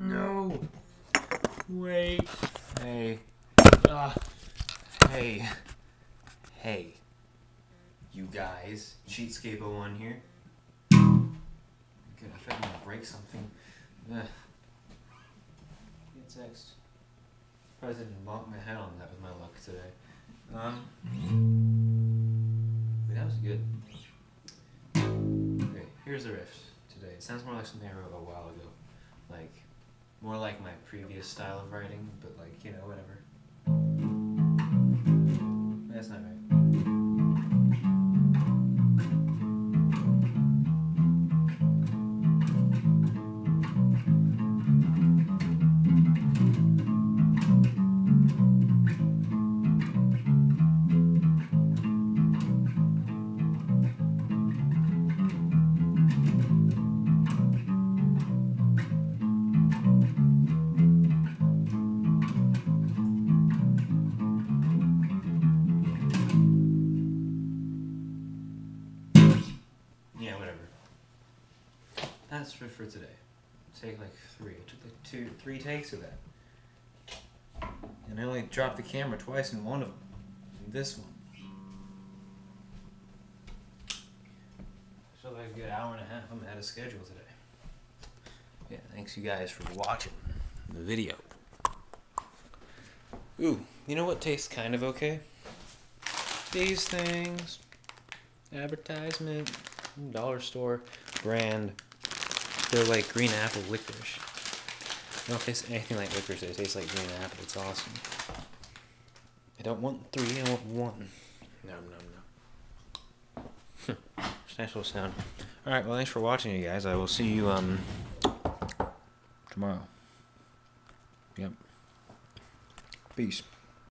No. Wait. Hey. Ah. Hey. Hey. You guys. Cheatscape 01 here. Good, I like I'm gonna break something. Ugh. Get text. President bumped my head on that with my luck today. Um. That was good. Okay, here's the riff today. It sounds more like something I wrote a while ago. Like, more like my previous style of writing, but like, you know, whatever. Yeah, whatever. That's for today. Take like three. Took like two, three takes of that. And I only dropped the camera twice in one of them. In this one. So like a good hour and a half. I'm ahead of schedule today. Yeah, thanks you guys for watching the video. Ooh, you know what tastes kind of okay? These things. Advertisement. Dollar store brand. They're like green apple licorice. They don't taste anything like licorice. They taste like green apple. It's awesome. I don't want three. I want one. No, no, no. nice little sound. All right. Well, thanks for watching, you guys. I will see you um tomorrow. Yep. Peace.